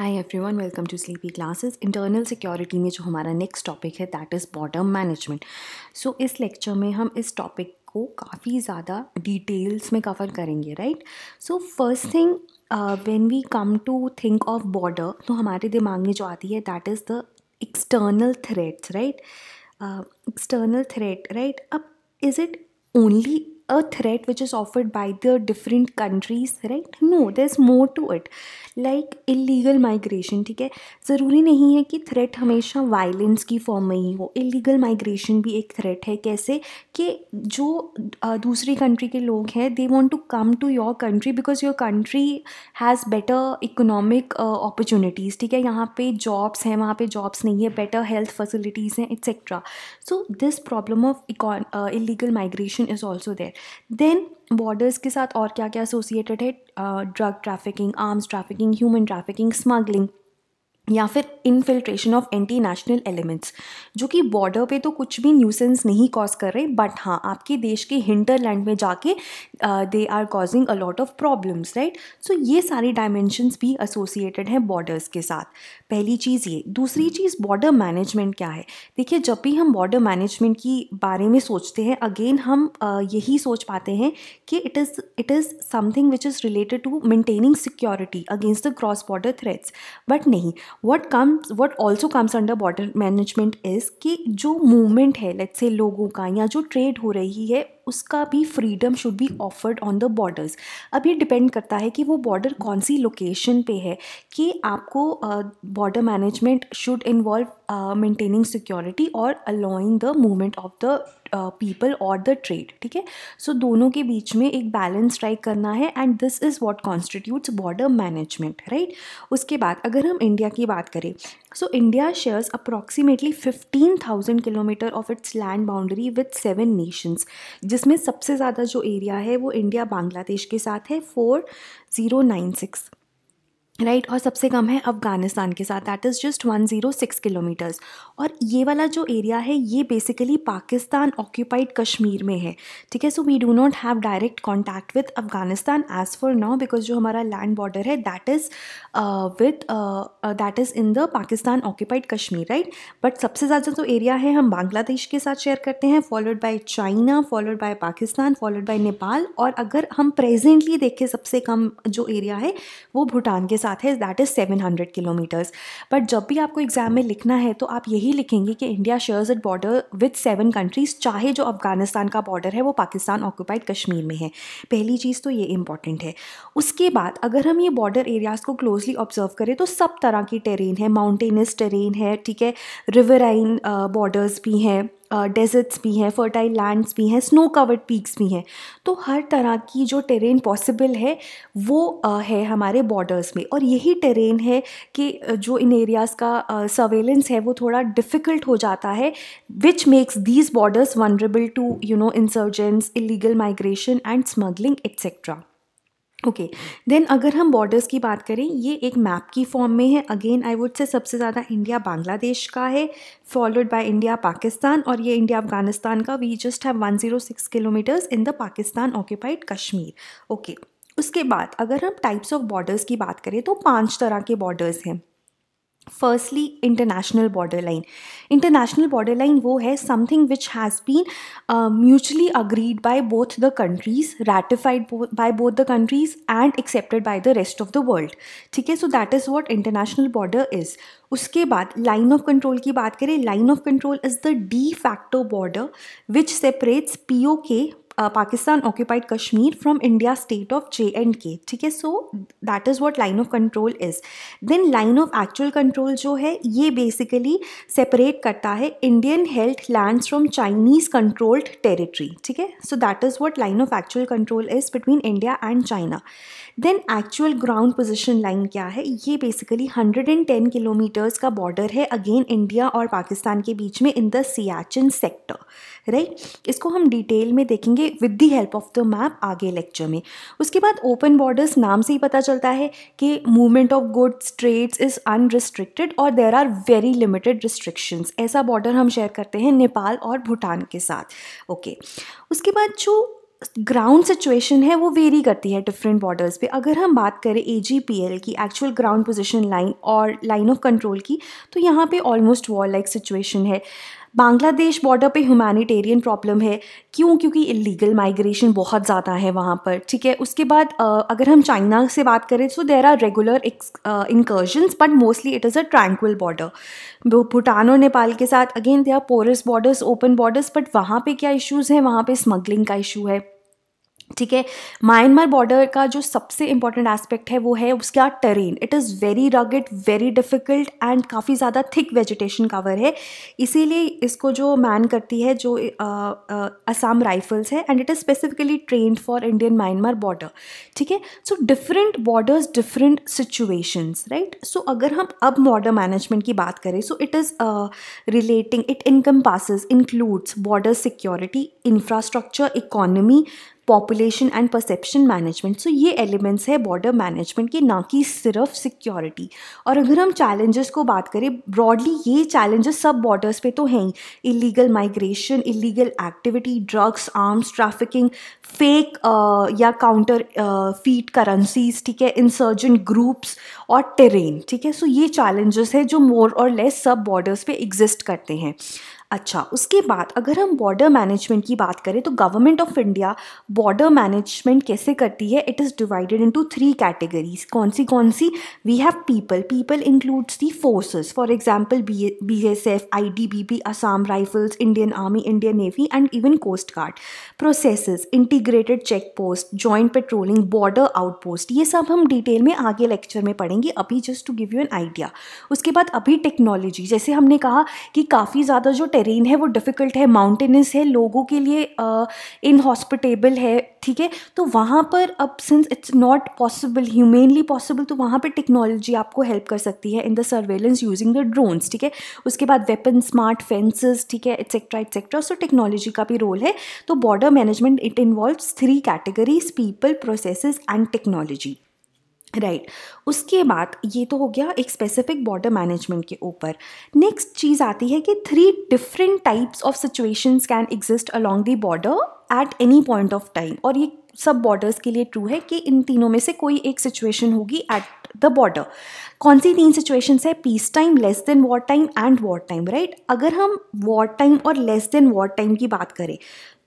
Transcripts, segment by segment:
Hi everyone welcome to sleepy classes internal security में जो हमारा नेक्स्ट टॉपिक है that is border management so इस लेक्चर में हम इस टॉपिक को काफ़ी ज़्यादा डिटेल्स में कवर करेंगे right so first thing when we come to think of border तो हमारे दिमाग में जो आती है that is the external threats right external threat right अब is it only a threat which is offered by the different countries, right? No, there's more to it. Like illegal migration ठीक है? ज़रूरी नहीं है कि थ्रेट हमेशा violence की form में ही हो। इलीगल माइग्रेशन भी एक थ्रेट है। कैसे? कि जो दूसरी कंट्री के लोग हैं they want to come to your country because your country has better economic opportunities ठीक है? यहाँ पे जॉब्स हैं, वहाँ पे जॉब्स नहीं है बेटर हेल्थ फैसिलिटीज़ हैं etcetera so this problem of illegal migration is also there then borders के साथ और क्या क्या एसोसिएटेड है drug trafficking arms trafficking human trafficking smuggling या फिर infiltration of anti national elements जो कि बॉर्डर पे तो कुछ भी न्यूसेंस नहीं कॉज कर रहे बट हाँ आपके देश के हिंटरलैंड में जाके they are causing a lot of problems right so ये सारी डायमेंशंस भी एसोसिएटेड हैं बॉर्डर्स के साथ। पहली चीज़ ये दूसरी चीज़ बॉर्डर मैनेजमेंट क्या है? देखिए जब भी हम बॉर्डर मैनेजमेंट की बारे में सोचते हैं अगेन हम uh, यही सोच पाते हैं कि it is it is something which is related to maintaining security against the cross border threats but नहीं what comes what also comes under water management is कि जो मूवमेंट है लेट्स से लोगों का या जो ट्रेड हो रही है उसका भी freedom should be offered on the borders अब ये डिपेंड करता है कि वो बॉर्डर कौन सी लोकेशन पे है कि आपको border management should involve maintaining security और allowing the movement of the people और द ट्रेड ठीक है? सो दोनों के बीच में एक बैलेंस स्ट्राइक करना है and this is what constitutes border management right उसके बाद अगर हम इंडिया की बात करें सो India shares approximately fifteen thousand kilometre of its land boundary with seven nations जिसमें सबसे ज़्यादा जो एरिया है वो इंडिया बांग्लादेश के साथ है four zero nine six right right, और सबसे कम है अफ़गानिस्तान के साथ। That is just one zero six kilometres और ये वाला जो एरिया है ये बेसिकली पाकिस्तान ऑक्यूपाइड कश्मीर में है। ठीक है? So we do not have direct contact with Afghanistan as for now because जो हमारा लैंड बॉर्डर है that is with that is in the Pakistan occupied Kashmir right but सबसे ज़्यादा जो एरिया है हम बांग्लादेश के साथ शेयर करते हैं followed by China followed by Pakistan followed by Nepal. और अगर हम प्रेजेंटली देखें सबसे कम जो एरिया है वो भूटान के साथ साथ है that is seven hundred kilometres but जब भी आपको एग्ज़ाम में लिखना है तो आप यही लिखेंगे कि India shares it border with seven countries चाहे जो अफ़गानिस्तान का बॉर्डर है, वो पाकिस्तान ऑक्यूपाइड कश्मीर में है। पहली चीज़ तो ये इंपॉर्टेंट है। उसके बाद अगर हम ये बॉर्डर एरियाज़ को क्लोजली ऑब्ज़र्व करें तो सब तरह की टेरेन है माउंटेनस टेरेन है, ठीक है? रिवराइन बॉर्डर्स भी हैं। डेजर्ट्स भी हैं फर्टाइल लैंड्स भी हैं स्नो कवर्ड पीक्स भी हैं। तो हर तरह की जो टेरेन पॉसिबल है, वो है हमारे बॉर्डर्स में। और यही टेरेन है कि जो इन एरियाज़ का सर्वेलेंस है, वो थोड़ा डिफ़िकल्ट हो जाता है which makes these borders vulnerable to you know insurgents illegal migration and smuggling etcetera okay okay. Then अगर हम बॉर्डर्स की बात करें, ये एक मैप की फॉर्म में है. अगेन आई वुड से सबसे ज़्यादा इंडिया बांग्लादेश का है फॉलोड बाय इंडिया पाकिस्तान और ये इंडिया अफ़गानिस्तान का. We just have 106 kilometres in the Pakistan occupied Kashmir okay उसके बाद अगर हम टाइप्स ऑफ़ बॉर्डर्स की बात करें तो पाँच तरह के बॉर्डर्स हैं. Firstly international border line international border line वो है something which has been mutually agreed by both the countries ratified by both the countries and accepted by the rest of the world ठीक है? So that is what international border is उसके बाद line of control की बात करें line of control is the de facto border which separates P O K Pakistan occupied Kashmir from India state of J and K ठीक है? So that is what line of control is then line of actual control जो है, ये basically separate करता है Indian held land from Chinese controlled territory ठीक है? So that is what line of actual control is between India and China then actual ground position line क्या है? ये बेसिकली 110 किलोमीटर्स का बॉर्डर है अगेन इंडिया और पाकिस्तान के बीच में in the Siachen sector right इसको हम डिटेल में देखेंगे with the help of the map आगे लेक्चर में। उसके बाद ओपन बॉर्डर्स नाम से ही पता चलता है कि movement of goods trades is unrestricted और there are very limited restrictions ऐसा बॉर्डर हम शेयर करते हैं नेपाल और भूटान के साथ ओके okay. उसके बाद जो ग्राउंड सिचुएशन है, वो वेरी करती है डिफरेंट बॉर्डर्स पे। अगर हम बात करें एजीपीएल की एक्चुअल ग्राउंड पोजिशन लाइन और लाइन ऑफ़ कंट्रोल की तो यहाँ पे ऑलमोस्ट वॉर लाइक सिचुएशन है। बांग्लादेश बॉर्डर पे ह्यूमैनिटेरियन प्रॉब्लम है। क्यों? क्योंकि इलीगल माइग्रेशन बहुत ज़्यादा है वहाँ पर, ठीक है? उसके बाद अगर हम चाइना से बात करें so there are regular incursions but mostly it is a tranquil border Bhutan और नेपाल के साथ again they are porous borders open borders but वहाँ पर क्या इशूज़ हैं? वहाँ पर स्मगलिंग का इशू है। ठीक है? म्यांमार बॉर्डर का जो सबसे इंपॉर्टेंट एस्पेक्ट है, वो है उसका terrain it is very rugged very difficult and काफ़ी ज़्यादा थिक वेजिटेशन कवर है. इसीलिए इसको जो मैन करती है, जो असम राइफल्स है and it is specifically trained for Indian Myanmar border ठीक है? So different borders different situations right so अगर हम अब बॉर्डर मैनेजमेंट की बात करें so it is relating it encompasses includes border security infrastructure economy population and perception management so ये elements है बॉर्डर मैनेजमेंट के, ना कि सिर्फ़ सिक्योरिटी और अगर हम चैलेंजेस को बात करें ब्रॉडली ये चैलेंजेस सब बॉर्डर्स पे तो हैं ही. Illegal migration illegal activity drugs arms trafficking fake या काउंटर फीट करेंसीज ठीक है इंसर्जेंट ग्रुप्स और टेरेन ठीक है? सो ये चैलेंजेस है जो मोर और लेस सब बॉर्डर्स पे एग्जिस्ट करते हैं. अच्छा उसके बाद अगर हम बॉर्डर मैनेजमेंट की बात करें तो government of India border management कैसे करती है? It is divided into three categories कौन सी कौन सी we have people people includes the forces for example B S F I D B P Assam rifles Indian army Indian navy and even coast guard processes integrated check post joint patrolling border outpost ये सब हम detail में आगे lecture में पढ़ेंगे. अभी just to give you an idea उसके बाद अभी टेक्नोलॉजी जैसे हमने कहा कि काफ़ी ज़्यादा जो टेरेन है, वो डिफ़िकल्ट है माउंटेनस है, लोगों के लिए इनहॉस्पिटेबल है, ठीक है? तो वहाँ पर अब since it's not possible humanly possible तो वहाँ पर टेक्नोलॉजी आपको हेल्प कर सकती है in the surveillance using the drones ठीक है? उसके बाद वेपन स्मार्ट फेंसेस ठीक है एक्सेट्रा एक्सेट्रा सो टेक्नोलॉजी का भी रोल है। तो border management it involve three categories people processes and technology right right. उसके बाद ये तो हो गया एक स्पेसिफिक बॉर्डर मैनेजमेंट के ऊपर। नेक्स्ट चीज़ आती है कि three different types of situations can exist along the border at any point of time और ये सब बॉर्डर्स के लिए ट्रू है कि इन तीनों में से कोई एक सिचुएशन होगी एट द बॉर्डर कौन सी तीन सिचुएशंस है? Peace time less than war time and war time right अगर हम वॉर टाइम और लेस देन वॉर टाइम की बात करें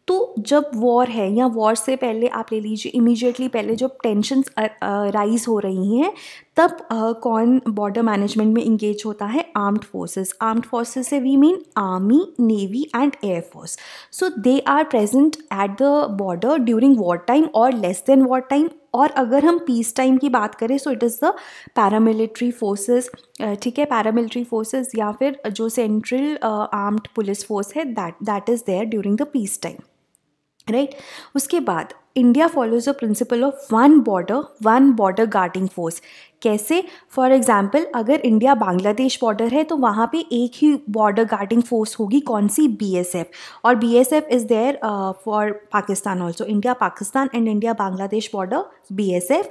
तो जब वॉर है या वॉर से पहले आप ले लीजिए इमीडिएटली पहले जब टेंशन्स राइज हो रही हैं तब uh, कौन बॉर्डर मैनेजमेंट में इंगेज होता है? आर्म्ड फोर्सेस आर्म्ड फोर्सेस से we mean army navy and air force so they are present at the border during war time और लेस देन वॉर टाइम और अगर हम पीस टाइम की बात करें so it is the paramilitary forces ठीक है? पैरामिलिट्री फोर्सेस या फिर जो सेंट्रल आर्म्ड पुलिस फोर्स है that that is there during the peace time right? उसके बाद India follows the principle of one border one border guarding force कैसे? For example अगर इंडिया बांग्लादेश बॉर्डर है तो वहाँ पे एक ही बॉर्डर गार्डिंग फोर्स होगी, कौन सी? बी एस एफ़ और B S F is there for Pakistan also India Pakistan and India Bangladesh border B S F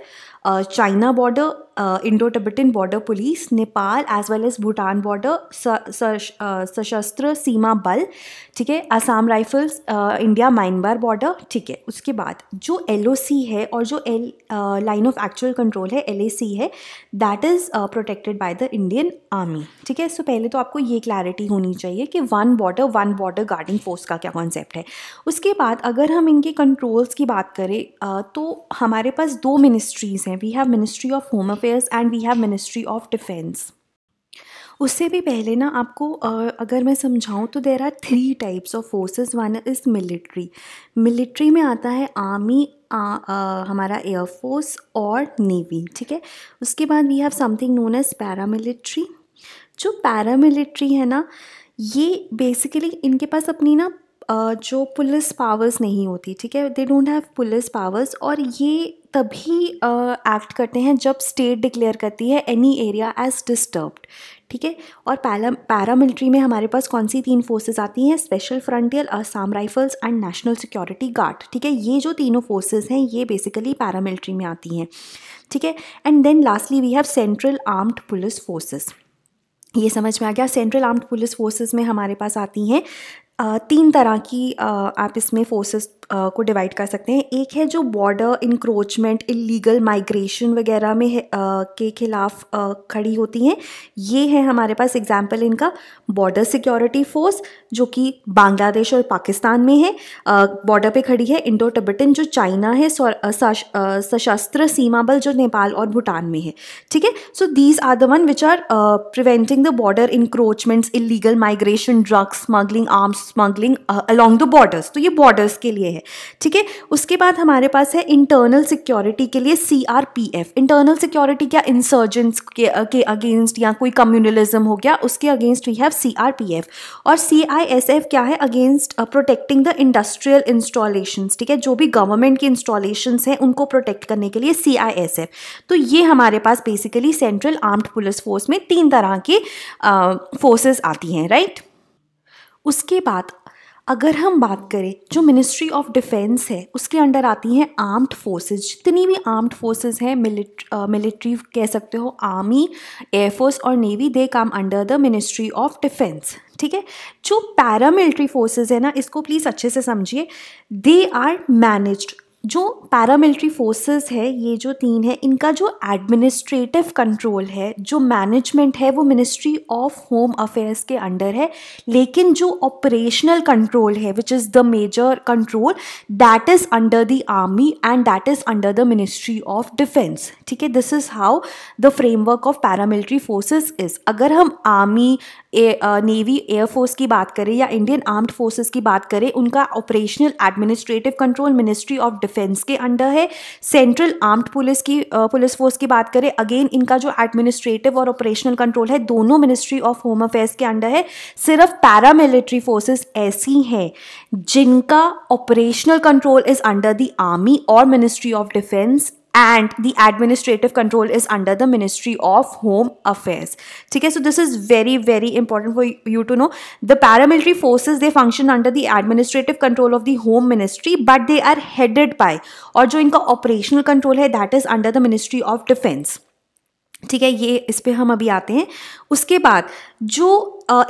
China border Indo Tibetan border police Nepal as well as Bhutan border Sashastra Seema Bal ठीक है? Assam rifles India Myanmar border ठीक है? उसके बाद जो LOC है और जो L line of actual control है एलएसी है that is protected by the Indian army ठीक है? सो पहले तो आपको ये क्लैरिटी होनी चाहिए कि one border one border guarding force का क्या कॉन्सेप्ट है। उसके बाद अगर हम इनके कंट्रोल्स की बात करें uh, तो हमारे पास दो मिनिस्ट्रीज़ हैं। We have ministry of home affairs and we have ministry of defence उससे भी पहले ना आपको अगर मैं समझाऊँ तो there are three types of forces one is military military में आता है आर्मी हमारा एयरफोर्स और नेवी ठीक है? उसके बाद we have something known as paramilitary जो पैरामिलिट्री है ना, ये बेसिकली इनके पास अपनी ना जो पुलिस पावर्स नहीं होती, ठीक है? They don't have police powers और ये तभी एक्ट uh, करते हैं जब स्टेट डिक्लेयर करती है एनी एरिया एज डिस्टर्ब्ड ठीक है? और पैरा पैरामिलिट्री में हमारे पास कौन सी तीन फोर्सेस आती हैं? Special frontier Assam rifles and national security guard ठीक है? ये जो तीनों फोर्सेस हैं ये बेसिकली पैरामिलिट्री में आती हैं ठीक है? And then lastly we have central armed police forces ये समझ में आ गया? सेंट्रल आर्म्ड पुलिस फोर्सेस में हमारे पास आती हैं तीन तरह की आप इसमें फोर्सेस को डिवाइड कर सकते हैं। एक है जो बॉर्डर इंक्रोचमेंट इलीगल माइग्रेशन वगैरह में के खिलाफ खड़ी होती हैं। ये है हमारे पास एग्जांपल इनका बॉर्डर सिक्योरिटी फोर्स जो कि बांग्लादेश और पाकिस्तान में है। बॉर्डर पे खड़ी है इंडो टिबेटन जो चाइना है सशस्त्र सीमा बल, जो नेपाल और भूटान में है। ठीक है? So these are the one which are preventing the border encroachments illegal migration drugs smuggling arms smuggling along the borders तो ये बॉर्डर्स के लिए है, ठीक है? उसके बाद हमारे पास है इंटरनल सिक्योरिटी के लिए C R P F internal security क्या? इंसर्जेंट्स के के अगेंस्ट या कोई कम्युनलिज्म हो गया, उसके against we have C R P F और सी आई एस एफ़ क्या है? Against protecting the industrial installation ठीक है? जो भी गवर्नमेंट की इंस्टॉलेशन हैं, उनको प्रोटेक्ट करने के लिए सी आई एस एफ़ तो ये हमारे पास basically central armed police force में तीन तरह के फोर्सेस आती हैं राइट उसके बाद अगर हम बात करें, जो मिनिस्ट्री ऑफ़ डिफेंस है, उसके अंडर आती हैं आर्म्ड फोर्सेस जितनी भी आर्म्ड फोर्सेस हैं मिलिट्री कह सकते हो आर्मी एयरफोर्स और navy they come under the ministry of defence ठीक है? जो पैरामिलिट्री फोर्सेस है ना, इसको प्लीज़ अच्छे से समझिए। दे आर मैनेज्ड जो पैरामिलिट्री फोर्सेस है, ये जो तीन है, इनका जो एडमिनिस्ट्रेटिव कंट्रोल है, जो मैनेजमेंट है, वो मिनिस्ट्री ऑफ़ होम अफेयर्स के अंडर है. लेकिन जो ऑपरेशनल कंट्रोल है which is the major control that is under the army and that is under the ministry of defence ठीक है? This is how the framework of paramilitary forces is अगर हम army navy air force की बात करें या Indian armed forces की बात करें, उनका operational administrative control ministry of defence के अंडर है। सेंट्रल आर्म्ड पुलिस की पुलिस फोर्स की बात करें अगेन इनका जो एडमिनिस्ट्रेटिव और ऑपरेशनल कंट्रोल है, दोनों मिनिस्ट्री ऑफ़ होम अफेयर्स के अंडर है। सिर्फ़ पैरामिलिट्री फोर्सेस ऐसी हैं जिनका operational control is under the army और ministry of defence and the administrative control is under the ministry of home affairs है so this is very very important for you to know the paramilitary forces they function under the administrative control of the home ministry but they are headed by और जो इनका operational control है that is under the ministry of defense ठीक है ये इस पर हम अभी आते हैं उसके बाद जो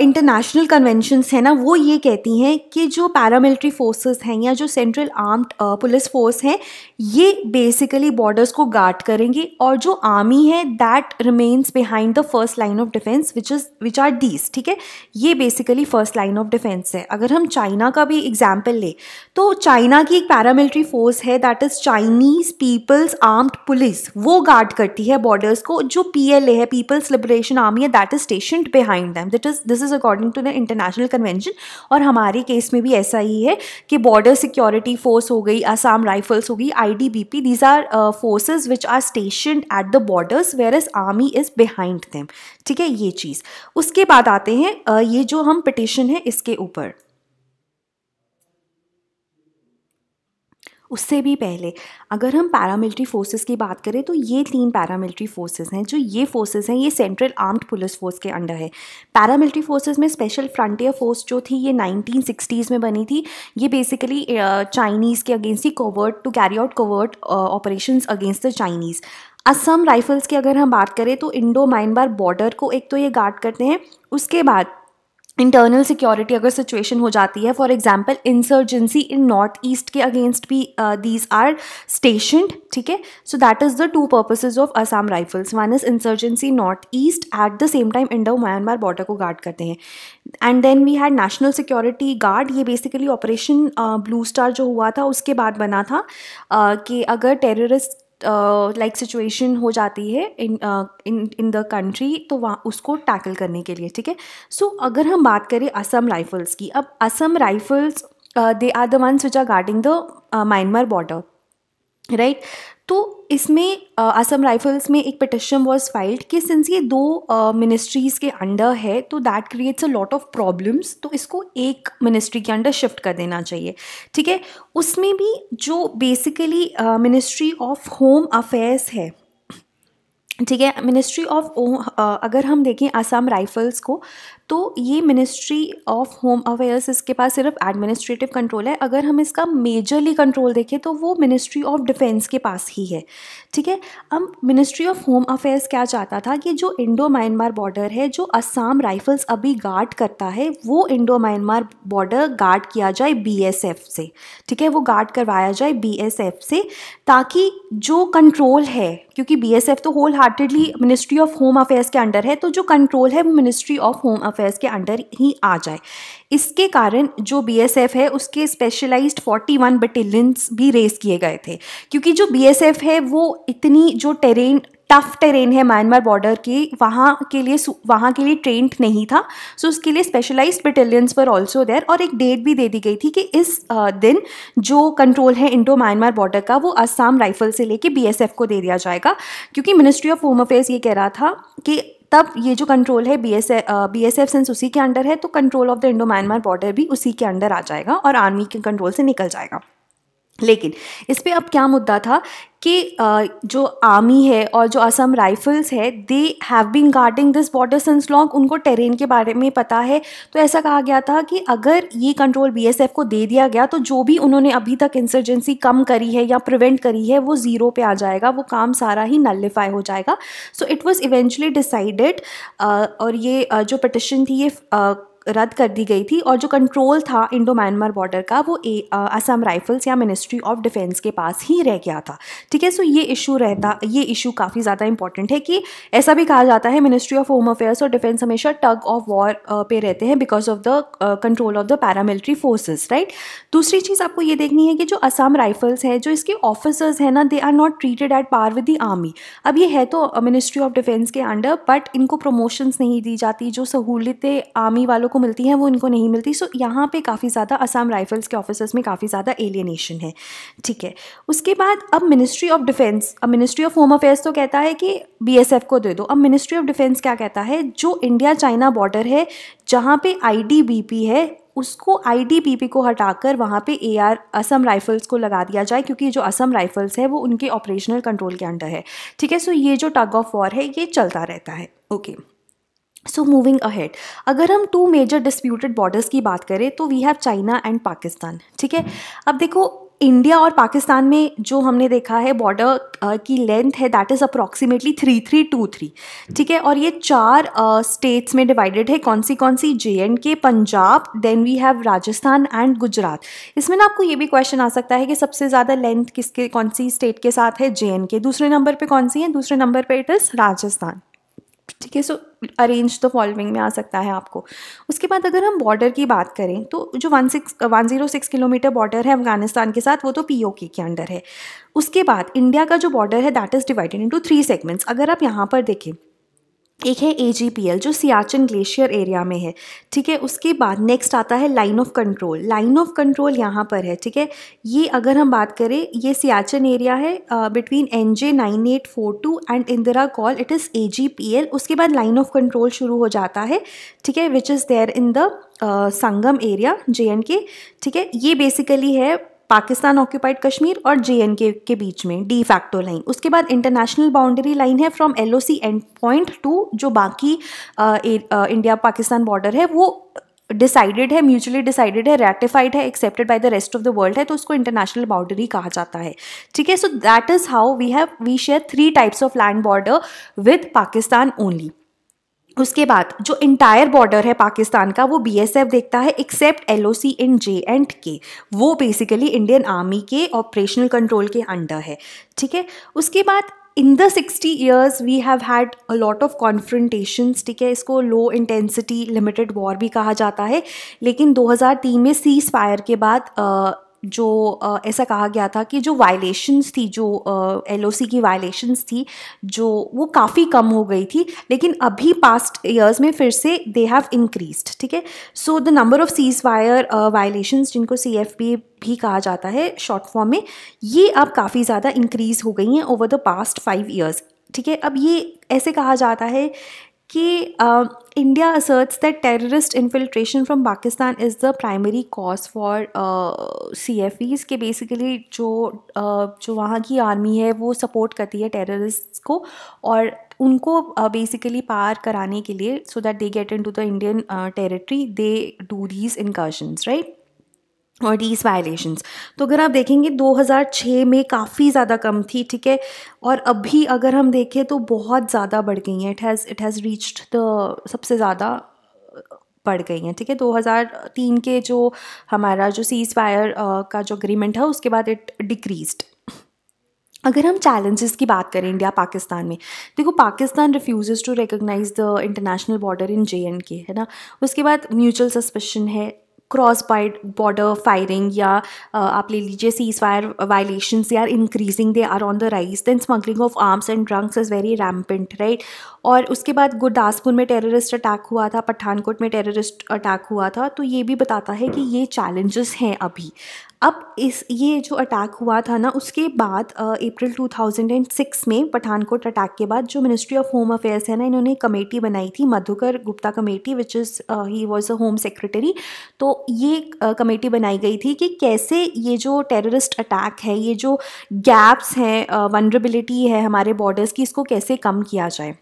इंटरनेशनल कन्वेंशंस हैं ना, वो ये कहती हैं कि जो पैरामिलिट्री फोर्सेस हैं या जो सेंट्रल आर्म्ड पुलिस फोर्स हैं, ये बेसिकली बॉर्डर्स को गार्ड करेंगे और जो आर्मी है that remains behind the first line of defence which is which are these ठीक है? ये basically first line of defence है। अगर हम चाइना का भी एग्ज़ाम्पल लें तो चाइना की एक पैरामिलिट्री फोर्स है that is Chinese People's armed police वो गार्ड करती है बॉर्डर्स को, जो पी एल ए है पीपल्स लिबरेशन आर्मी है that is station behind them that is this is according to the international convention और हमारे केस में भी ऐसा ही है कि बॉर्डर सिक्योरिटी फोर्स हो गई आसाम राइफल्स हो गई I D B P these are forces which are station at the borders where is army is behind them ठीक है ये चीज़। उसके बाद आते हैं uh, ये जो हम पिटिशन है इसके ऊपर। उससे भी पहले। अगर हम पैरामिलिट्री फोर्सेस की बात करें तो ये तीन पैरामिलिट्री फोर्सेस हैं, जो ये फोर्सेस हैं, ये सेंट्रल आर्म्ड पुलिस फोर्स के अंडर है। पैरामिलिट्री फोर्सेस में स्पेशल फ्रंटियर फोर्स जो थी, ये नाइनटीन में बनी थी। ये बेसिकली चाइनीज़ के against he covert to carry out covert operation against the Chinese Assam rifles की अगर हम बात करें तो इंडो म्यांमार बॉर्डर को एक तो ये गार्ड करते हैं, उसके बाद इंटरनल सिक्योरिटी अगर सिचुएशन हो जाती है for example insurgency in North East के अगेंस्ट भी दीज आर स्टेशनड ठीक है? So that is the two purposes of Assam Rifles one is insurgency North East at the same time Indo Myanmar border को guard करते हैं. And then we had National Security Guard ये basically operation blue star जो हुआ था उसके बाद बना था uh, कि अगर टेररिस्ट लाइक सिचुएशन हो जाती है in in in the country तो वहाँ उसको टैकल करने के लिए, ठीक है? सो अगर हम बात करें असम राइफल्स की, अब Assam rifles they are the ones which are guarding the Myanmar border right तो इसमें असम राइफल्स में एक पिटिशन वॉज़ फाइल्ड कि सिंस ये दो मिनिस्ट्रीज़ के अंडर है तो that creates a lot of problems तो इसको एक मिनिस्ट्री के अंडर शिफ्ट कर देना चाहिए। ठीक है? उसमें भी जो basically ministry of home affairs है, ठीक है? मिनिस्ट्री ऑफ़ अगर हम देखें आसाम राइफल्स को तो ये मिनिस्ट्री ऑफ़ होम अफेयर्स इसके पास सिर्फ़ एडमिनिस्ट्रेटिव कंट्रोल है। अगर हम इसका मेजरली कंट्रोल देखें तो वो मिनिस्ट्री ऑफ़ डिफेंस के पास ही है। ठीक है? अब मिनिस्ट्री ऑफ़ होम अफेयर्स क्या चाहता था कि जो इंडो म्यांमार बॉर्डर है, जो असम राइफल्स अभी गार्ड करता है, वो इंडो म्यांमार बॉर्डर गार्ड किया जाए बीएसएफ से। ठीक है? वो गार्ड करवाया जाए बीएसएफ से, ताकि जो कंट्रोल है, क्योंकि बीएसएफ तो wholeheartedly ministry of home affairs के अंडर है तो जो कंट्रोल है वो मिनिस्ट्री ऑफ़ होम अफेयर्स के अंडर ही आ जाए। इसके कारण जो बीएसएफ है, उसके स्पेशलाइज्ड 41 बटालियंस भी रेस किए गए थे। क्योंकि जो बीएसएफ है, वो इतनी जो टेरेन टफ टेरेन है म्यांमार बॉर्डर की, वहाँ के लिए वहाँ के लिए ट्रेंड नहीं था। सो उसके लिए स्पेशलाइज्ड बटालियंस पर ऑल्सो देर और एक डेट भी दे दी गई थी कि इस दिन जो कंट्रोल है इंडो म्यांमार बॉर्डर का, वो असम राइफल से लेके बीएसएफ को दे दिया जाएगा। क्योंकि मिनिस्ट्री ऑफ़ होम अफेयर्स ये कह रहा था कि तब ये जो कंट्रोल है बी एस एफ़ सेंस उसी के अंडर है तो control of the Indo Myanmar border भी उसी के अंडर आ जाएगा और आर्मी के कंट्रोल से निकल जाएगा। लेकिन इस पर अब क्या मुद्दा था कि जो आर्मी है और जो असम राइफल्स है they have been guarding this border since long उनको टेरेन के बारे में पता है। तो ऐसा कहा गया था कि अगर ये कंट्रोल बीएसएफ को दे दिया गया तो जो भी उन्होंने अभी तक इंसर्जेंसी कम करी है या प्रिवेंट करी है, वो ज़ीरो पे आ जाएगा। वो काम सारा ही नलिफाई हो जाएगा। So it was eventually decided और ये जो पटिशन थी, ये रद्द कर दी गई थी और जो कंट्रोल था इंडो म्यांमार बॉर्डर का, वो ए असम राइफल्स या मिनिस्ट्री ऑफ़ डिफेंस के पास ही रह गया था। ठीक है? सो ये इशू रहता, ये इशू काफ़ी ज़्यादा इंपॉर्टेंट है कि ऐसा भी कहा जाता है मिनिस्ट्री ऑफ़ होम अफेयर्स और डिफेंस हमेशा टग ऑफ़ वॉर पे रहते हैं because of the control of the paramilitary forces right दूसरी चीज़ आपको ये देखनी है कि जो असम राइफल्स है, जो इसके ऑफिसर्स हैं ना they are not treated at par with the army अब ये है तो मिनिस्ट्री ऑफ़ डिफेंस के अंडर बट इनको प्रमोशंस नहीं दी जाती, जो सहूलतें आर्मी वालों को मिलती हैं, वो इनको नहीं मिलती। सो यहाँ पे काफ़ी ज़्यादा असम राइफल्स के ऑफिसर्स में काफ़ी ज़्यादा एलियनेशन है। ठीक है? उसके बाद अब मिनिस्ट्री ऑफ़ डिफेंस अब मिनिस्ट्री ऑफ़ होम अफेयर्स तो कहता है कि बीएसएफ को दे दो। अब मिनिस्ट्री ऑफ़ डिफेंस क्या कहता है? जो इंडिया चाइना बॉर्डर है, जहाँ पे आईडीबीपी है, उसको आईडीपीपी को हटाकर वहाँ पे एआर असम राइफल्स को लगा दिया जाए, क्योंकि जो असम राइफल्स है, वो उनके ऑपरेशनल कंट्रोल के अंडर है। ठीक है? सो ये जो टग ऑफ़ वॉर है, ये चलता रहता है। Okay okay. So moving ahead अगर हम टू मेजर डिस्प्यूटेड बॉर्डर्स की बात करें तो we have China and Pakistan ठीक है? अब देखो इंडिया और पाकिस्तान में जो हमने देखा है बॉर्डर की लेंथ है that is approximately three three two three ठीक है? और ये चार स्टेट्स uh, में डिवाइडेड है कौन सी कौन C? J and K Punjab then we have Rajasthan and Gujarat इसमें ना आपको ये भी क्वेश्चन आ सकता है कि सबसे ज़्यादा लेंथ किसके कौन सी स्टेट के साथ है? जे एंड के दूसरे नंबर पर कौन सी है? दूसरे नंबर पर इट इज़ राजस्थान ठीक है? सो अरेंज तो फॉलोइंग में आ सकता है आपको। उसके बाद अगर हम बॉर्डर की बात करें तो जो one six one zero six kilometre border है अफ़गानिस्तान के साथ, वो तो पी के अंडर है। उसके बाद इंडिया का जो बॉर्डर है that is divided into three segments अगर आप यहाँ पर देखें एक है ए जी पी एल जो सियाचिन ग्लेशियर एरिया में है, ठीक है? उसके बाद नेक्स्ट आता है line of control line of control यहाँ पर है, ठीक है? ये अगर हम बात करें, ये सियाचिन एरिया है between N J nine eight four two and Indira col it is A G P L उसके बाद लाइन ऑफ़ कंट्रोल शुरू हो जाता है, ठीक है? Which is there in the Sangam area J and K ठीक है? ये बेसिकली है पाकिस्तान ऑक्यूपाइड कश्मीर और जे एन के बीच में डी फैक्टो लाइन उसके बाद इंटरनेशनल बाउंड्री लाइन है from sea end point to जो बाकी इंडिया पाकिस्तान बॉर्डर है, वो डिसाइडेड है म्यूचुअली डिसाइडेड है रेटिफाइड है accepted by the rest of the world है तो उसको इंटरनेशनल बाउंड्री कहा जाता है। ठीक है so that is how we have we share three types of land border with Pakistan only उसके बाद जो इंटायर बॉर्डर है पाकिस्तान का, वो बीएसएफ देखता है except LOC in J and K वो बेसिकली इंडियन आर्मी के ऑपरेशनल कंट्रोल के अंडर है, ठीक है? उसके बाद in the sixty years we have had a lot of confrontations ठीक है? इसको लो इंटेंसिटी लिमिटेड वॉर भी कहा जाता है, लेकिन 2003 में सीज फायर के बाद जो ऐसा कहा गया था कि जो वायलेशंस थी, जो एलओसी की वायलेशंस थी, जो वो काफ़ी कम हो गई थी, लेकिन अभी पास्ट ईयर्स में फिर से दे हैव इंक्रीज ठीक है? So the number of ceasefire violations जिनको सी एफ़ पी भी कहा जाता है शॉर्ट फॉर्म में, ये अब काफ़ी ज़्यादा इंक्रीज़ हो गई हैं over the past five years ठीक है? अब ये ऐसे कहा जाता है कि India asserts that terrorist infiltration from Pakistan is the primary cause for C F is के बेसिकली जो uh, जो वहाँ की आर्मी है वो सपोर्ट करती है टेररिस्ट को और उनको बेसिकली uh, पार कराने के लिए so that they get into the Indian territory they do these incursions right और डीज वायलेशंस तो अगर आप देखेंगे 2006 में काफ़ी ज़्यादा कम थी, ठीक है? और अभी अगर हम देखें तो बहुत ज़्यादा बढ़ गई हैं। It has it has reached the सबसे ज़्यादा बढ़ गई हैं, ठीक है? 2003 के जो हमारा जो सीज़ फायर का जो अग्रीमेंट है उसके बाद इट डिक्रीज्ड अगर हम चैलेंजेस की बात करें इंडिया, पाकिस्तान में, देखो, Pakistan refuse to recognise the international border in J and K है ना? उसके बाद म्यूचुअल सस्पेशन है क्रॉस बॉर्डर फायरिंग या आप ले लीजिए ceasefire violation they are increasing they are on the rise then smuggling of arms and drugs is very rampant right और उसके बाद गुरदासपुर में टेररिस्ट अटैक हुआ था, पठानकोट में टेररिस्ट अटैक हुआ था तो ये भी बताता है कि ये चैलेंजेस हैं अभी। अब इस, ये जो अटैक हुआ था ना, उसके बाद अप्रैल 2006 में पठानकोट अटैक के बाद जो मिनिस्ट्री ऑफ़ होम अफेयर्स है ना, इन्होंने कमेटी बनाई थी, Madhukar Gupta committee which is he was a home secretary तो ये कमेटी बनाई गई थी कि कैसे ये जो टेररिस्ट अटैक है, ये जो गैप्स हैं वनरेबिलिटी है हमारे बॉर्डर्स की, इसको कैसे कम किया जाए।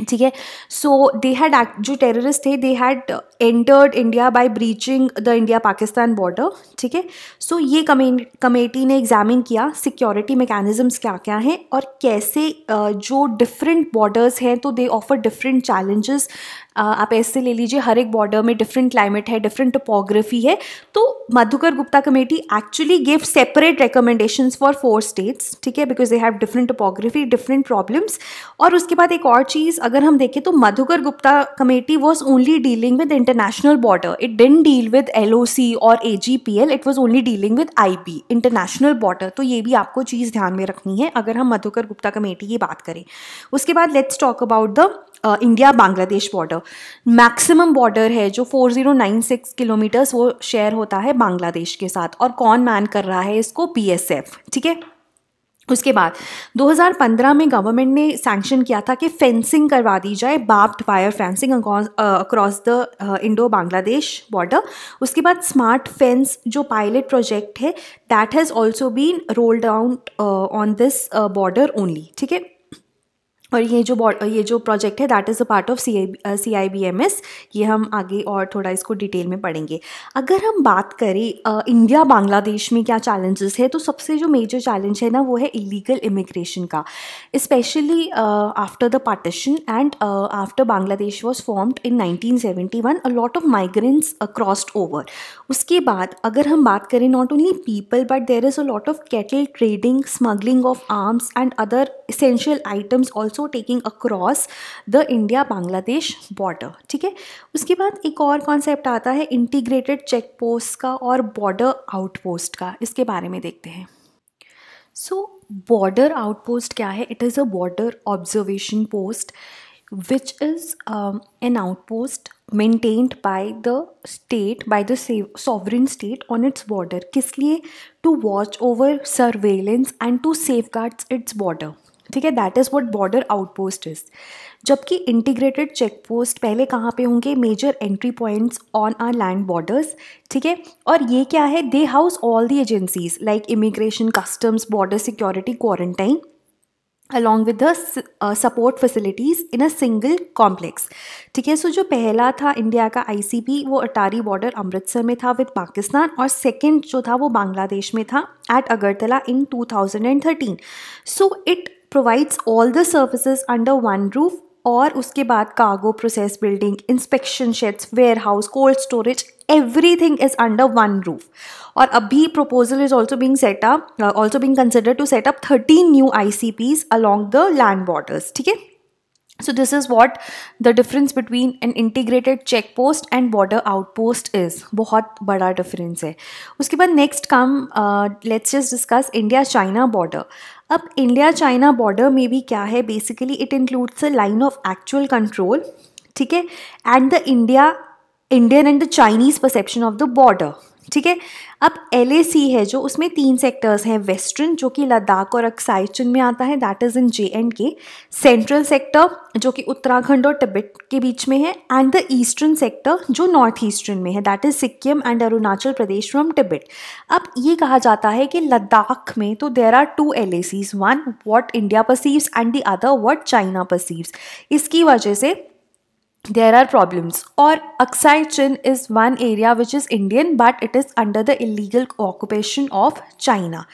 ठीक है? सो दे हैड जो टेररिस्ट थे they had entered India by breaching the India Pakistan border ठीक है? सो ये कमेटी ने एग्जामिन किया सिक्योरिटी मैकेनिज्म्स क्या क्या हैं और कैसे जो डिफरेंट बॉर्डर्स हैं तो दे ऑफ़र डिफरेंट चैलेंजेस आप ऐसे ले लीजिए, हर एक बॉर्डर में डिफरेंट क्लाइमेट है डिफरेंट टोपोग्राफी है। तो Madhukar Gupta committee actually give separate recommendation for four states ठीक है? Because they have different topography different problems और उसके बाद एक और चीज़ अगर हम देखें तो Madhukar Gupta committee was only dealing with international border it didn't deal with LOC और AGPL it was only dealing with IP international border तो ये भी आपको चीज़ ध्यान में रखनी है अगर हम मधुकर गुप्ता कमेटी की बात करें। उसके बाद let's talk about the India Bangladesh border maximum border है जो 4096 किलोमीटर्स वो शेयर होता है बांग्लादेश के साथ और कौन मैन कर रहा है इसको बीएसएफ ठीक है? उसके बाद 2015 में गवर्नमेंट ने सैंक्शन किया था कि फेंसिंग करवा दी जाए barbed wire fencing across the Indo Bangladesh border उसके बाद स्मार्ट फेंस जो पायलट प्रोजेक्ट है that has also been rolled out on this border only ठीक है? और ये जो ये जो प्रोजेक्ट है that is a part of C I C I B M S ये हम आगे और थोड़ा इसको डिटेल में पढ़ेंगे। अगर हम बात करें इंडिया बांग्लादेश में क्या चैलेंजेस है तो सबसे जो मेजर चैलेंज है ना, वो है इलीगल इमिग्रेशन का। Specially after the partition and after Bangladesh was formed in nineteen seventy one a lot of migrants crossed over उसके बाद, अगर हम बात करें not only people but there is a lot of cattle trading smuggling of arms and other essential items also also taking across the India Bangladesh border ठीक है? उसके बाद एक और कॉन्सेप्ट आता है इंटीग्रेटेड चेक पोस्ट का और बॉर्डर आउटपोस्ट का, इसके बारे में देखते हैं। सो बॉर्डर आउटपोस्ट क्या है? It is a border observation post which is an outpost maintained by the state by the sovereign state on its border किस लिए? To watch over surveillance and to safeguards its border ठीक है that is what border outpost is जबकि integrated check post पहले कहाँ पे होंगे? Major entry points on our land borders ठीक है? और ये क्या है? They house all the agencies like immigration customs border security quarantine along with the support facilities in a single complex ठीक है? सो जो पहला था इंडिया का आईसीपी वो अटारी बॉर्डर अमृतसर में था विद पाकिस्तान और सेकेंड जो था वो बांग्लादेश में था at Agartala in 2013 so it provides all the services under one roof और उसके बाद cargo process building inspection sheds warehouse cold storage everything is under one roof और अभी proposal is also being set up also being consider to set up thirteen new I C Ps along the land borders ठीक है So this is what the difference between an integrated check post and border outpost is. बहुत बड़ा difference है उसके बाद next come uh, let's just discuss India China border. अब India China border में भी क्या है? Basically it includes a line of actual control ठीक है? And the India Indian and the Chinese perception of the border ठीक है? अब LAC है जो, उसमें तीन सेक्टर्स हैं वेस्टर्न जो कि लद्दाख और अक्साई चिन में आता है that is in J and K central sector जो कि उत्तराखंड और तिब्बत के बीच में है एंड द ईस्टर्न सेक्टर जो नॉर्थ ईस्टर्न में है that is Sikkim and Arunachal Pradesh from Tibet. अब ये कहा जाता है कि लद्दाख में तो there are two L one what India perceives and the other what China perceives इसकी वजह से there are problems. Or Aksai Chin is one area which is Indian but it is under the illegal occupation of China.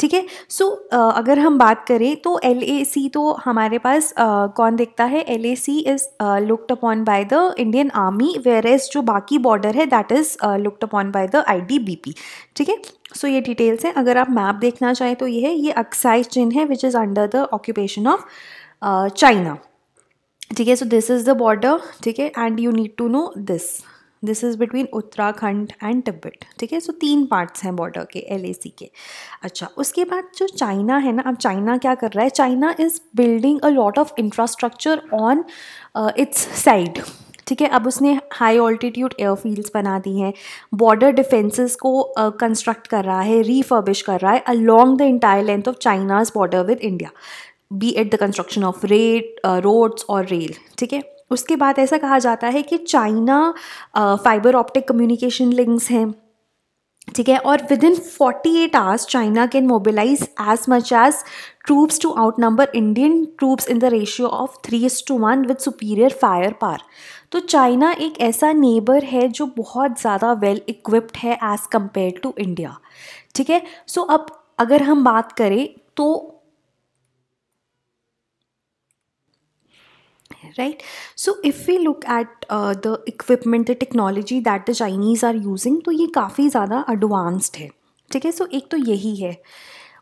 ठीक है? सो अगर हम बात करें तो एल ए सी तो हमारे पास uh, कौन देखता है? L A C is looked upon by the Indian army whereas जो बाकी बॉर्डर है that is looked upon by the I D B P ठीक है? सो ये डिटेल्स हैं। अगर आप मैप देखना चाहें तो ये है। ये अक्साई चिन है which is under the occupation of China ठीक है so this is the border ठीक है and you need to know this this is between Uttarakhand and Tibet ठीक है सो तीन पार्ट्स हैं बॉर्डर के LAC के। अच्छा उसके बाद जो चाइना है ना अब चाइना क्या कर रहा है? China is building a lot of infrastructure on its side ठीक है अब उसने हाई ऑल्टीट्यूड एयरफील्ड्स बना दी हैं बॉर्डर डिफेंसेस को कंस्ट्रक्ट uh, कर रहा है रीफर्बिश कर रहा है along the entire length of China's border with India be it the construction of rate roads और रेल ठीक है? उसके बाद ऐसा कहा जाता है कि China fibre optic communication links हैं, ठीक है? और within forty eight hours China can mobilise as much as troops to outnumber Indian troops in the ratio of three is to one with superior firepower तो China एक ऐसा neighbour है जो बहुत ज़्यादा वेल इक्विप्ड है एज़ कंपेयर टू इंडिया ठीक है? सो अब अगर हम बात करें तो right? So if we look at uh, the equipment the technology that the chinese are using तो ये काफ़ी ज़्यादा एडवांस्ड है ठीक है? सो एक तो यही है।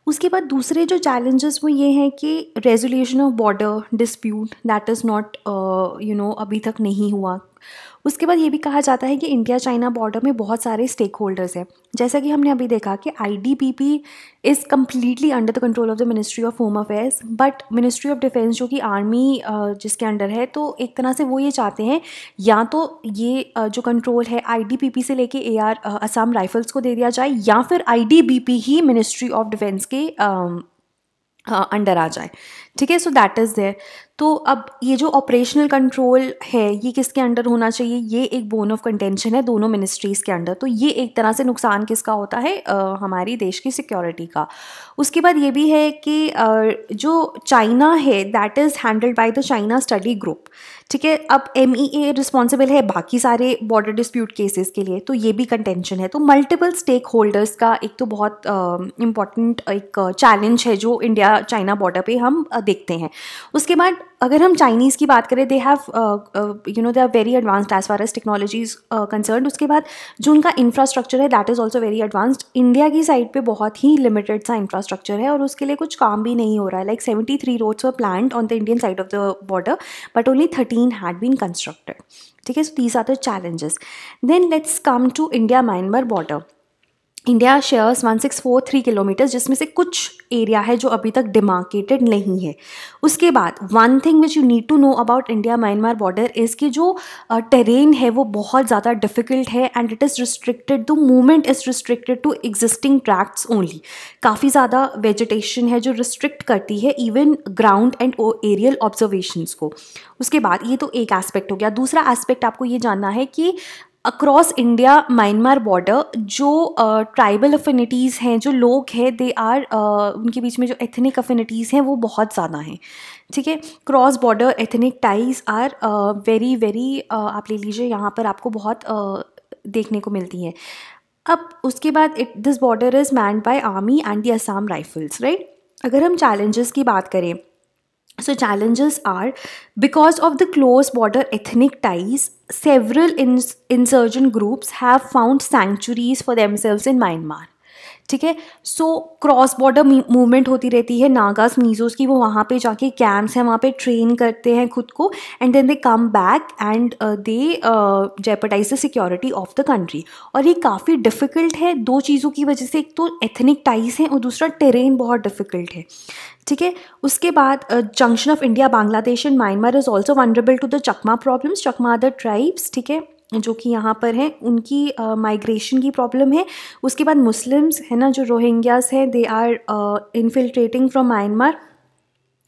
उसके बाद दूसरे जो चैलेंजेस वो ये हैं कि resolution of border dispute that is not you know अभी तक नहीं हुआ। उसके बाद ये भी कहा जाता है कि इंडिया चाइना बॉर्डर में बहुत सारे स्टेक होल्डर्स हैं। जैसा कि हमने अभी देखा कि I D P P is completely under the control of the ministry of home affairs but ministry of defence जो कि आर्मी जिसके अंडर है तो एक तरह से वो ये चाहते हैं, या तो ये जो कंट्रोल है आई डी पी पी से लेके ए आर असम राइफल्स को दे दिया जाए, या फिर आई डी बी पी ही मिनिस्ट्री ऑफ़ डिफेंस के अंडर आ जाए। ठीक है? सो दैट इज़ देयर तो अब ये जो ऑपरेशनल कंट्रोल है ये किसके अंडर होना चाहिए? ये एक बोन ऑफ़ कंटेंशन है दोनों मिनिस्ट्रीज़ के अंडर। तो ये एक तरह से नुकसान किसका होता है? आ, हमारी देश की सिक्योरिटी का। उसके बाद ये भी है कि आ, जो चाइना है that is handled by the China study group ठीक है अब एम ई ए रिस्पॉन्सिबल है बाकी सारे बॉर्डर डिस्प्यूट केसेस के लिए तो ये भी कंटेंशन है। तो मल्टीपल स्टेक होल्डर्स का एक तो बहुत इंपॉर्टेंट एक चैलेंज uh, है जो इंडिया चाइना बॉर्डर पे हम uh, देखते हैं। उसके बाद अगर हम चाइनीज़ की बात करें they have you know they are very advanced as far as technologies concern उसके बाद जो उनका इंफ्रास्ट्रक्चर है that is also very advanced India की साइड पे बहुत ही लिमिटेड सा इंफ्रास्ट्रक्चर है और उसके लिए कुछ काम भी नहीं हो रहा है। Like seventy three roads were plan on the Indian side of the border but only thirteen had been constructed. Okay so these are the challenges. Then let's come to india myanmar border. India shares 1643 kilometre जिसमें से कुछ area है जो अभी तक demarcated नहीं है। उसके बाद one thing which you need to know about India Myanmar border is कि जो टेरेन uh, है वो बहुत ज़्यादा डिफ़िकल्ट है and it is restricted the movement is restricted to existing tracts only काफ़ी ज़्यादा वेजिटेशन है जो रिस्ट्रिक्ट करती है even ground and aerial observations को। उसके बाद ये तो एक एस्पेक्ट हो गया। दूसरा एस्पेक्ट आपको ये जानना है कि अक्रॉस इंडिया म्यांमार बॉर्डर जो ट्राइबल अफिनिटीज़ हैं जो लोग हैं दे आर उनके बीच में जो एथनिक अफिनिटीज़ हैं वो बहुत ज़्यादा हैं। ठीक है? Cross border ethnic ties are very very आप ले लीजिए यहाँ पर आपको बहुत uh, देखने को मिलती हैं। अब उसके बाद it this border is manned by army and the Assam rifles right अगर हम चैलेंजेस की बात करें So challenges are because of the close border ethnic ties, several ins insurgent groups have found sanctuaries for themselves in Myanmar. ठीक है? So cross border movement होती रहती है नागास मीजोस की, वो वहाँ पे जाके कैंप्स हैं, वहाँ पे ट्रेन करते हैं खुद को and then they come back and they jeopardise the security of the country और ये काफ़ी डिफ़िकल्ट है, दो चीज़ों की वजह से, एक तो एथनिक टाइज हैं और दूसरा टेरेन बहुत डिफ़िकल्ट है। ठीक है? उसके बाद junction of India Bangladesh and Myanmar is also vulnerable to the Chakma problems Chakma other tribes ठीक है? जो कि यहाँ पर हैं, उनकी माइग्रेशन की प्रॉब्लम है। उसके बाद मुस्लिम्स है ना, जो रोहिंग्यास हैं they are infiltrating from Myanmar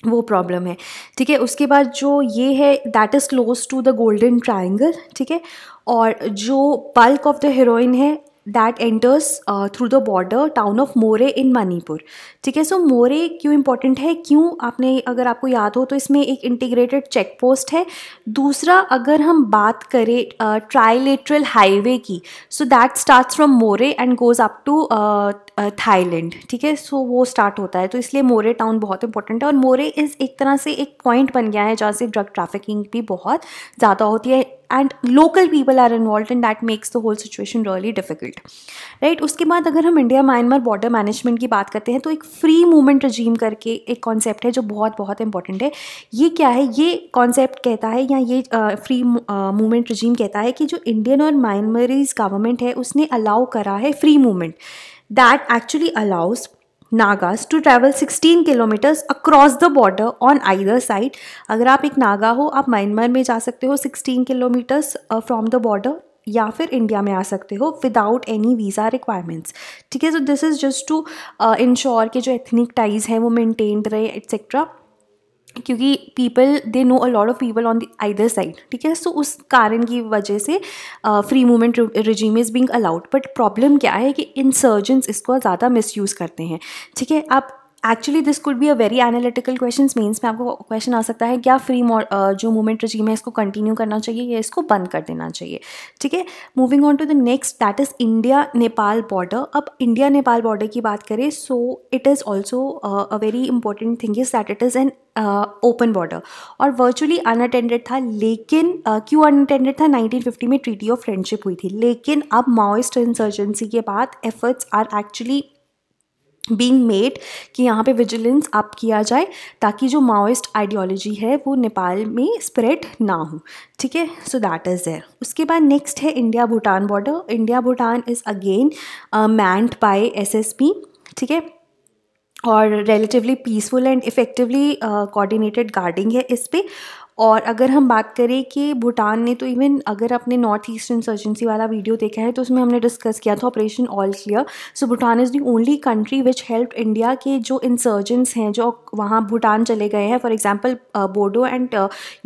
वो प्रॉब्लम है। ठीक है, उसके बाद जो ये है that is close to the golden triangle ठीक है? और जो बल्क ऑफ़ द हीरोइन है that enters through the border town of Moreh in Manipur ठीक है? सो मोरे क्यों इंपॉर्टेंट है? क्यों आपने अगर आपको याद हो तो इसमें एक इंटीग्रेटेड चेक पोस्ट है। दूसरा अगर हम बात करें ट्राइलेटरल uh, हाईवे की so that start from Moreh and goes up to Thailand ठीक है? सो वो स्टार्ट होता है। तो इसलिए मोरे टाउन बहुत इंपॉर्टेंट है। और मोरे इज़ एक तरह से एक पॉइंट बन गया है जहाँ से ड्रग ट्रैफिकिंग भी बहुत ज़्यादा होती है। And local people are involve in that makes the whole situation really difficult right उसके बाद अगर हम इंडिया म्यांमार बॉर्डर मैनेजमेंट की बात करते हैं तो एक फ्री मूवमेंट रजीम करके एक कॉन्सेप्ट है जो बहुत बहुत इंपॉर्टेंट है। ये क्या है? ये कॉन्सेप्ट कहता है या ये फ्री मूवमेंट रजीम कहता है कि जो इंडियन और म्यांमारीज गवर्नमेंट है, उसने अलाउ करा है free movement that actually allows Nagas to travel 16 kilometres across the border on either side अगर आप एक नागा हो, आप म्यांमार में जा सकते हो 16 किलोमीटर्स फ्रॉम द बॉर्डर या फिर इंडिया में आ सकते हो विदाउट एनी वीज़ा रिक्वायरमेंट्स ठीक है so this is just to ensure के जो एथनिक टाइज हैं वो मेंटेन्ड रहे एट्सेट्रा क्योंकि people they know a lot of people on the either side ठीक है? सो उस कारण की वजह से free movement regime is being allowed but problem क्या है कि इंसर्जेंट्स इसको ज़्यादा मिस यूज़ करते हैं, ठीक है? आप actually this could be a very analytical question means में आपको क्वेश्चन आ सकता है क्या फ्री जो मूवमेंट रजीम है इसको कंटिन्यू करना चाहिए या इसको बंद कर देना चाहिए? ठीक है? Moving on to the next that is India Nepal border अब इंडिया नेपाल बॉर्डर की बात करें so it is also a very important thing is that it is an open border और वर्चुअली अनअटेंडेड था लेकिन uh, क्यों अनअटेंडेड था? 1950 में ट्रीटी ऑफ़ फ्रेंडशिप हुई थी। लेकिन अब माओइस्ट इंसर्जेंसी के बाद efforts are actually being made कि यहाँ पे विजिलेंस अप किया जाए ताकि जो माओइस्ट आइडियोलॉजी है वो नेपाल में स्प्रेड ना हो। ठीक है? सो दैट इज़ देयर उसके बाद नेक्स्ट है India Bhutan border India Bhutan is again manned by S S P ठीक है? और relatively peaceful and effectively coordinated guarding है इस पर और अगर हम बात करें कि भूटान ने तो इवन अगर अपने नॉर्थ ईस्ट इंसर्जेंसी वाला वीडियो देखा है तो उसमें हमने डिस्कस किया था operation all clear so Bhutan is the only country which help India के जो इंसर्जेंट्स हैं, जो वहाँ भूटान चले गए हैं for example Bodo and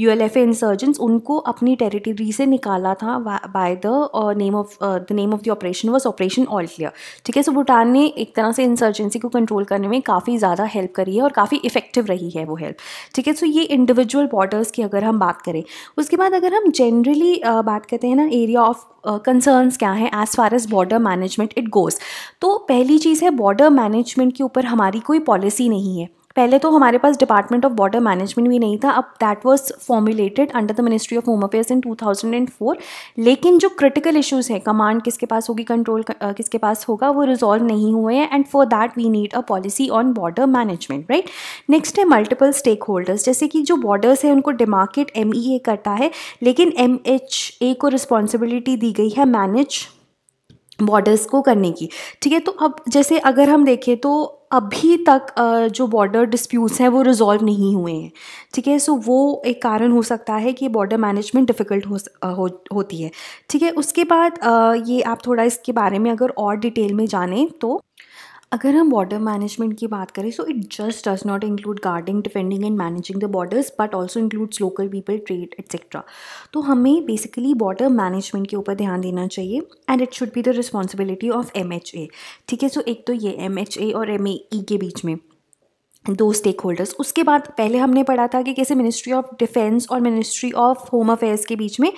U L F insurgents उनको अपनी टेरिटरी से निकाला था by the name of the name of the operation was operation all clear ठीक है? सो भूटान ने एक तरह से इंसर्जेंसी को कंट्रोल करने में काफ़ी ज़्यादा हेल्प करी है और काफ़ी इफ़ेक्टिव रही है वो हेल्प ठीक है? सो ये इंडिविजुअल बॉर्डर्स की अगर हम बात करें। उसके बाद अगर हम जनरली बात करते हैं ना एरिया ऑफ़ कंसर्न्स क्या हैं as far as border management it goes तो पहली चीज़ है बॉर्डर मैनेजमेंट के ऊपर हमारी कोई पॉलिसी नहीं है। पहले तो हमारे पास डिपार्टमेंट ऑफ़ बॉर्डर मैनेजमेंट भी नहीं था, अब that was formulated under the ministry of home affairs in 2004 लेकिन जो क्रिटिकल इश्यूज़ हैं कमांड किसके पास होगी कंट्रोल किसके पास होगा, वो रिजॉल्व नहीं हुए हैं and for that we need a policy on border management right next है मल्टीपल स्टेक होल्डर्स जैसे कि जो बॉर्डर्स है, उनको डिमार्केट एम करता है, लेकिन एमएचए को रिस्पॉन्सिबिलिटी दी गई है मैनेज बॉर्डर्स को करने की। ठीक है तो अब जैसे अगर हम देखें तो अभी तक जो बॉर्डर डिस्प्यूट्स हैं वो रिजॉल्व नहीं हुए हैं। ठीक है? सो वो एक कारण हो सकता है कि बॉर्डर मैनेजमेंट डिफ़िकल्ट हो, हो होती है। ठीक है? उसके बाद ये आप थोड़ा इसके बारे में अगर और डिटेल में जानें तो अगर हम बॉर्डर मैनेजमेंट की बात करें so it just does not include guarding defending and managing the borders but also includes local people trade etcetera तो हमें बेसिकली बॉर्डर मैनेजमेंट के ऊपर ध्यान देना चाहिए and it should be the responsibility of M H A ठीक है? So एक तो ये एम एच ए और एम ए ई के बीच में। दो स्टेक होल्डर्स उसके बाद पहले हमने पढ़ा था कि कैसे मिनिस्ट्री ऑफ़ डिफेंस और मिनिस्ट्री ऑफ़ होम अफेयर्स के बीच में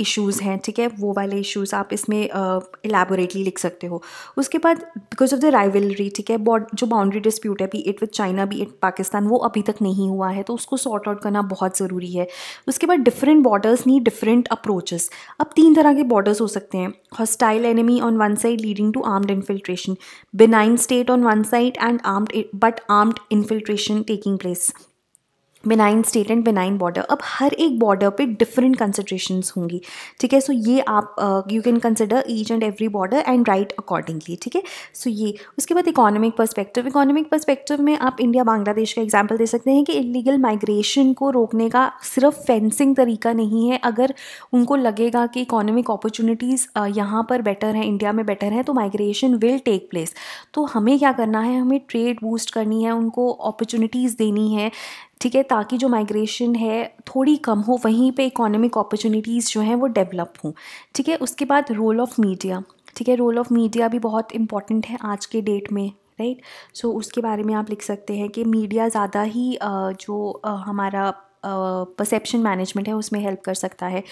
इश्यूज़ हैं, ठीक है? वो वाले इश्यूज़ आप इसमें एलेबोरेटली लिख सकते हो। उसके बाद बिकॉज़ ऑफ़ द राइवलरी ठीक है? जो बाउंड्री डिस्प्यूट है be it with China be it Pakistan वो अभी तक नहीं हुआ है तो उसको सॉर्ट आउट करना बहुत ज़रूरी है। उसके बाद different borders need different approaches अब तीन तरह के बॉर्डर्स हो सकते हैं। Hostile enemy on one side leading to armed infiltration benign state on one side and armed but armed infiltration taking place benign state and benign border अब हर एक बॉर्डर पे डिफरेंट कंसिड्रेशंस होंगी, ठीक है? सो ये आप you can consider each and every border and right accordingly ठीक है? सो ये, उसके बाद इकोनॉमिक पर्सपेक्टिव इकोनॉमिक पर्सपेक्टिव में आप इंडिया बांग्लादेश का एग्ज़ाम्पल दे सकते हैं कि इलीगल माइग्रेशन को रोकने का सिर्फ़ फेंसिंग तरीका नहीं है। अगर उनको लगेगा कि इकोनॉमिक अपॉर्चुनिटीज़ यहाँ पर बेटर हैं इंडिया में बेटर हैं तो माइग्रेशन विल टेक प्लेस तो हमें क्या करना है? हमें ट्रेड बूस्ट करनी है, उनको अपॉर्चुनिटीज़ देनी है। ठीक है ताकि जो माइग्रेशन है थोड़ी कम हो वहीं पे इकोनॉमिक अपॉर्चुनिटीज़ जो हैं वो डेवलप हों। ठीक है उसके बाद रोल ऑफ़ मीडिया ठीक है रोल ऑफ़ मीडिया भी बहुत इंपॉर्टेंट है आज के डेट में राइट सो so, उसके बारे में आप लिख सकते हैं कि मीडिया ज़्यादा ही जो हमारा परसेप्शन मैनेजमेंट है उसमें हेल्प कर सकता है।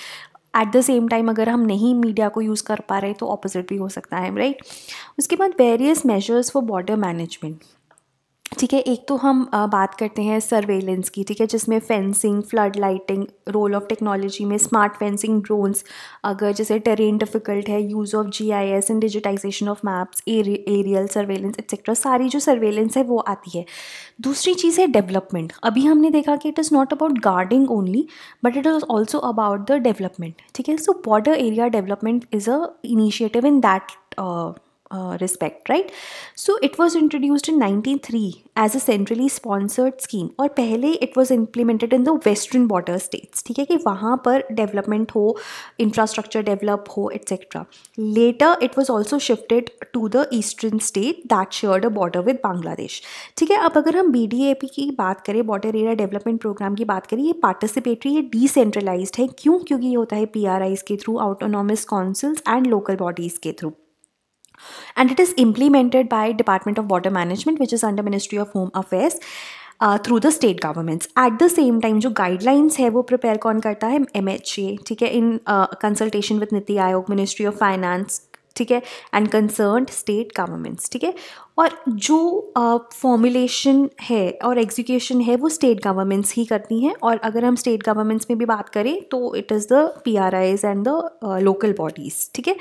एट द सेम टाइम अगर हम नहीं मीडिया को यूज़ कर पा रहे तो ऑपोजिट भी हो सकता है राइट right? उसके बाद various measures for border management ठीक है, एक तो हम बात करते हैं सर्वेलेंस की, ठीक है, जिसमें fencing flood lighting role of technology में स्मार्ट फेंसिंग ड्रोन्स अगर जैसे टेरेन डिफ़िकल्ट है use of G I S and digitisation of maps aerial surveillance etcetera सारी जो सर्वेलेंस है वो आती है। दूसरी चीज़ है डेवलपमेंट अभी हमने देखा कि it is not about guarding only but it is also about the development ठीक है? So border area development is a initiative in that uh, respect right so it was introduced in 1903 as a centrally sponsored scheme और पहले it was implemented in the western border states ठीक है कि वहाँ पर development हो infrastructure develop हो etc later it was also shifted to the eastern state that shared a border with Bangladesh ठीक है अब अगर हम बी की बात करें border area development program की बात करें ये participatory ये decentralized है क्यों क्योंकि ये होता है पी के through autonomous councils and local bodies के through and it is implemented by department of water management which is under ministry of home affairs through the state governments at the same time जो guidelines है वो prepare कौन करता है? M H A ठीक है? In consultation with NITI Aayog ministry of finance ठीक है? एंड कंसर्न स्टेट गवर्नमेंट्स ठीक है? और जो फॉर्मुलेशन uh, है और एग्जीक्यूशन है वो स्टेट गवर्नमेंट्स ही करती हैं। और अगर हम स्टेट गवर्नमेंट्स में भी बात करें तो it is the P R Is and the local bodies ठीक है?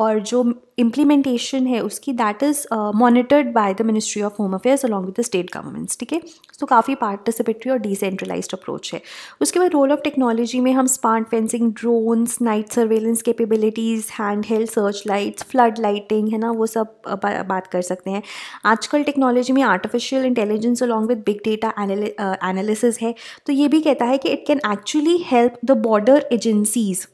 और जो इम्प्लीमेंटेशन है उसकी that is monitored by the ministry of home affairs along with the state governments ठीक है? तो काफ़ी पार्टिसिपेटरी और डिसेंट्रलाइज अप्रोच है। उसके बाद रोल ऑफ़ टेक्नोलॉजी में हम smart fencing drones night surveillance capabilities hand held search lights flood lighting है ना, वो सब बात कर सकते हैं। आजकल टेक्नोलॉजी में artificial intelligence along with big data analysis है। तो ये भी कहता है कि it can actually help the border agencies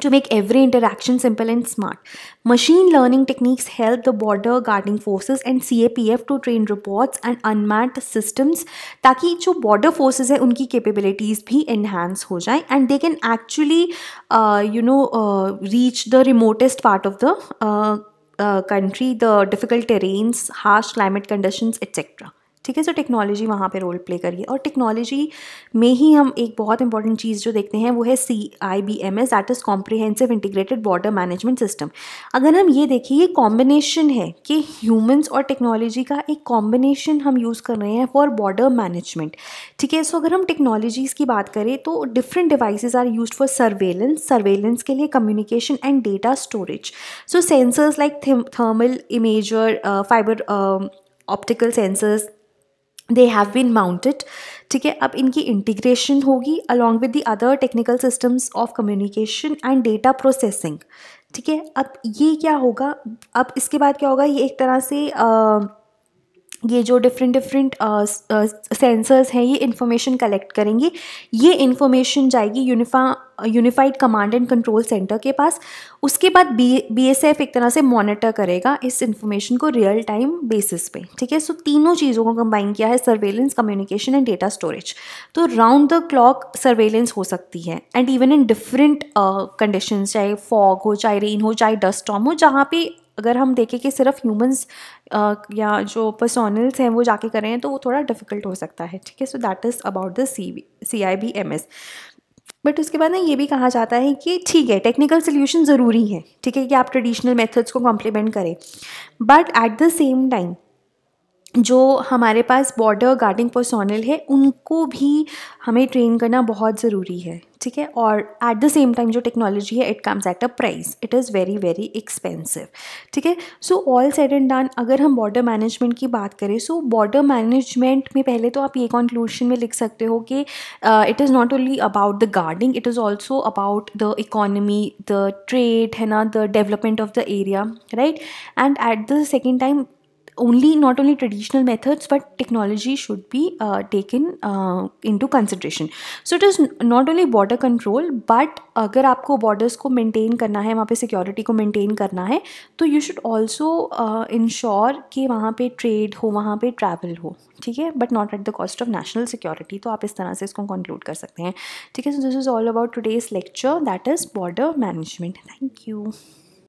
to make every interaction simple and smart. Machine learning techniques help the border guarding forces and CAPF to train robots and unmanned systems ताकि जो border forces है उनकी capabilities भी enhance हो जाए and they can actually uh, you know uh, reach the remotest part of the uh, uh, country, the difficult terrains, harsh climate conditions, etc. ठीक है सो टेक्नोलॉजी वहाँ पे रोल प्ले करिए। और टेक्नोलॉजी में ही हम एक बहुत इंपॉर्टेंट चीज़ जो देखते हैं, वो है C I B M S that is comprehensive integrated border management system अगर हम ये देखें ये कॉम्बिनेशन है कि ह्यूमंस और टेक्नोलॉजी का एक कॉम्बिनेशन हम यूज़ कर रहे हैं फॉर बॉर्डर मैनेजमेंट ठीक है सो अगर हम टेक्नोलॉजीज़ की बात करें तो different devices are use for surveillance surveillance के लिए communication and data storage so sensors like thermal imager fibre optical sensors they have been mounted ठीक है? अब इनकी इंटीग्रेशन होगी along with the other technical systems of communication and data processing ठीक है? अब ये क्या होगा? अब इसके बाद क्या होगा? ये एक तरह से आ, ये जो डिफरेंट डिफरेंट सेंसर्स हैं, ये इन्फॉर्मेशन कलेक्ट करेंगी। ये इन्फॉर्मेशन जाएगी यूनिफा unified command and control centre के पास। उसके बाद बी बी एस एफ़ एक तरह से मॉनिटर करेगा इस इन्फॉर्मेशन को रियल टाइम बेसिस पे, ठीक है? सो तीनों चीज़ों को कंबाइन किया है surveillance communication and data storage तो राउंड द क्लॉक सर्वेलेंस हो सकती है। And even in different condition चाहे फॉग हो, चाहे रेन हो, चाहे डस्ट टॉम हो, जहाँ पे अगर हम देखें कि सिर्फ़ ह्यूमंस या जो पर्सोनल्स हैं, वो जाके करें तो वो थोड़ा डिफ़िकल्ट हो सकता है, ठीक है? So that is about the C C I B M S but उसके बाद ना ये भी कहा जाता है कि ठीक है टेक्निकल सोल्यूशन ज़रूरी है, ठीक है? कि आप ट्रेडिशनल मेथड्स को कॉम्प्लीमेंट करें। But at the same time जो हमारे पास बॉर्डर गार्डिंग पर्सोनल है, उनको भी हमें ट्रेन करना बहुत ज़रूरी है, ठीक है? और एट द सेम टाइम जो टेक्नोलॉजी है it comes at a price it is very very expensive ठीक है? So all said and done अगर हम बॉर्डर मैनेजमेंट की बात करें सो बॉर्डर मैनेजमेंट में पहले तो आप ये कंक्लूशन में लिख सकते हो कि it is not only about the guarding it is also about the economy the trade है ना? The development of the area right and at the second time only not only traditional methods but technology should be uh, taken uh, into consideration. So it is not only border control but अगर आपको borders को maintain करना है वहाँ पे security को maintain करना है तो यू शुड ऑल्सो इंश्योर कि वहाँ पे ट्रेड हो वहाँ पे ट्रैवल हो ठीक है? But not at the cost of national security तो आप इस तरह से इसको कंक्लूड कर सकते हैं ठीक है? So this is all about today's lecture that is border management thank you